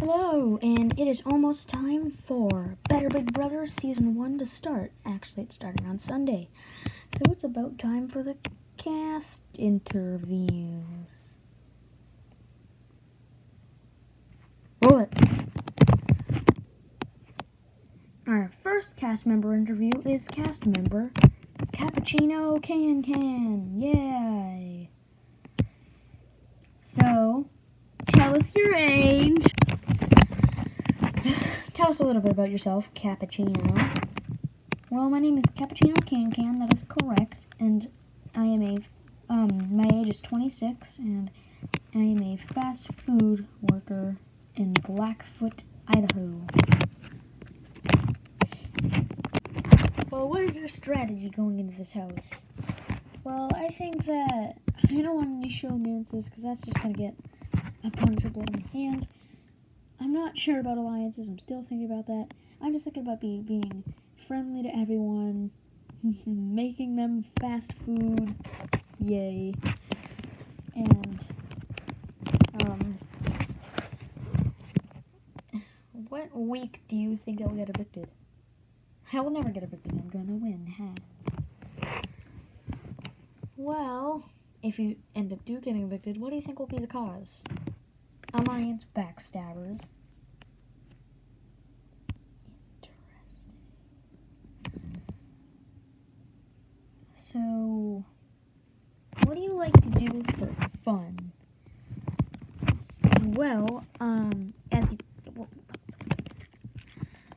Hello, and it is almost time for Better Big Brother Season 1 to start. Actually, it's starting on Sunday. So it's about time for the cast interviews. Roll it. Our first cast member interview is cast member Cappuccino Can Can. Yay! So, tell us your age. Tell us a little bit about yourself, Cappuccino. Well, my name is Cappuccino Can Can. That is correct, and I am a um my age is 26, and I am a fast food worker in Blackfoot, Idaho. Well, what is your strategy going into this house? Well, I think that I don't want any showmances because that's just gonna get a punishable in my hands. Not sure about alliances. I'm still thinking about that. I'm just thinking about be, being friendly to everyone, making them fast food, yay, and um, what week do you think I'll get evicted? I will never get evicted. I'm gonna win. Well, if you end up do getting evicted, what do you think will be the cause? Alliance backstabbers. Interesting. So, what do for fun? Well, um, as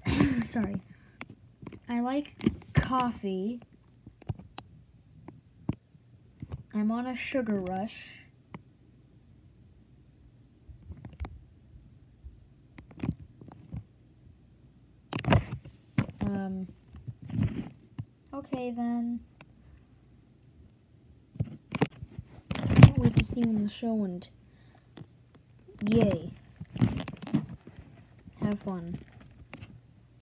you, sorry, I like coffee. I'm on a sugar rush. Um, okay then. You on the show and yay. Have fun.